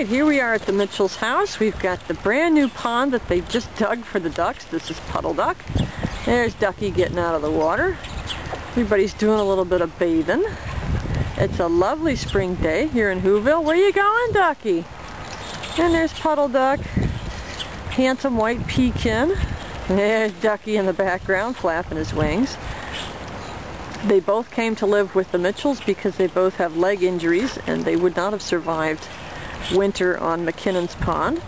right, here we are at the Mitchell's house. We've got the brand new pond that they just dug for the ducks. This is Puddleduck. There's Ducky getting out of the water. Everybody's doing a little bit of bathing. It's a lovely spring day here in Whoville. Where are you going, Ducky? And there's Puddleduck, handsome white pekin. There's Ducky in the background flapping his wings. They both came to live with the Mitchells because they both have leg injuries and they would not have survived winter on McKinnon's Pond.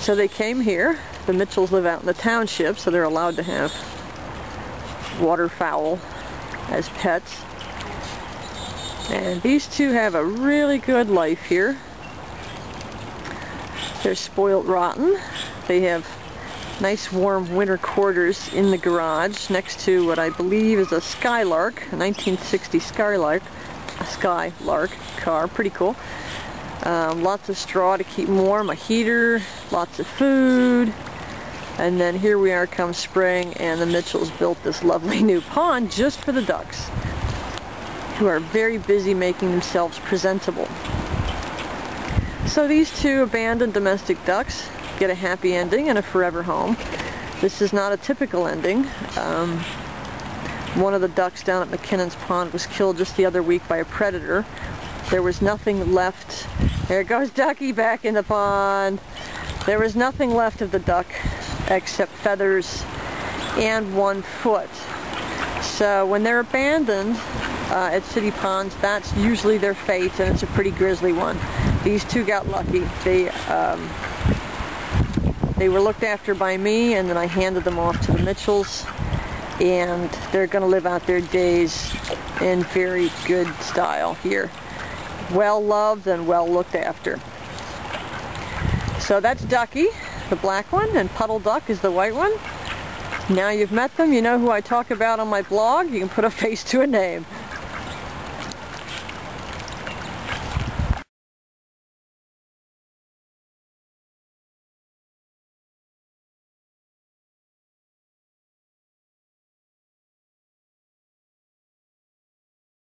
So they came here. The Mitchells live out in the township, so they're allowed to have waterfowl as pets. And these two have a really good life here. They're spoiled rotten. They have nice warm winter quarters in the garage next to what I believe is a Skylark, a 1960 Skylark, a Skylark car, pretty cool. Um, lots of straw to keep warm, a heater, lots of food. And then here we are come spring and the Mitchells built this lovely new pond just for the ducks who are very busy making themselves presentable. So these two abandoned domestic ducks get a happy ending and a forever home. This is not a typical ending. Um, one of the ducks down at McKinnon's Pond was killed just the other week by a predator. There was nothing left. There goes Ducky back in the pond. There was nothing left of the duck except feathers and one foot. So when they're abandoned uh, at city ponds, that's usually their fate, and it's a pretty grisly one. These two got lucky. They um, they were looked after by me, and then I handed them off to the Mitchells, and they're going to live out their days in very good style here. Well loved and well looked after. So that's Ducky, the black one, and Puddleduck is the white one. Now you've met them, you know who I talk about on my blog, you can put a face to a name.